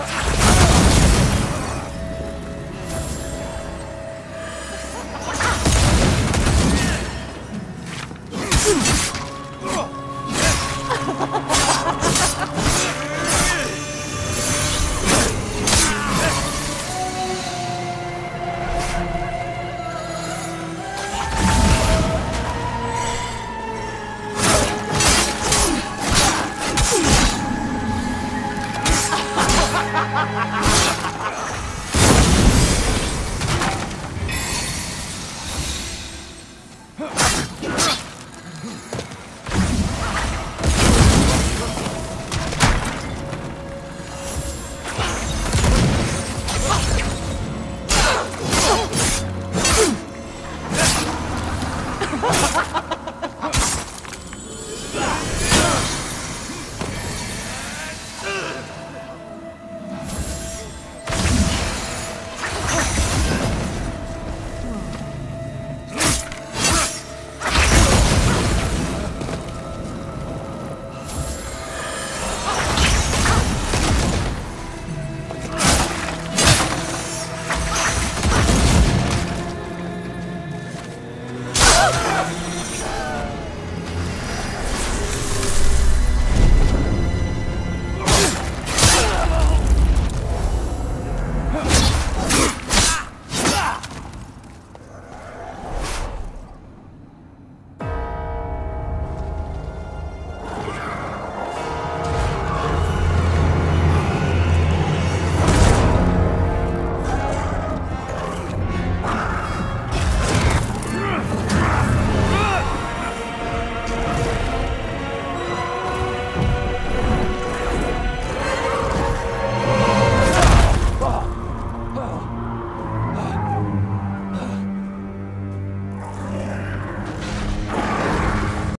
Ah! Huh.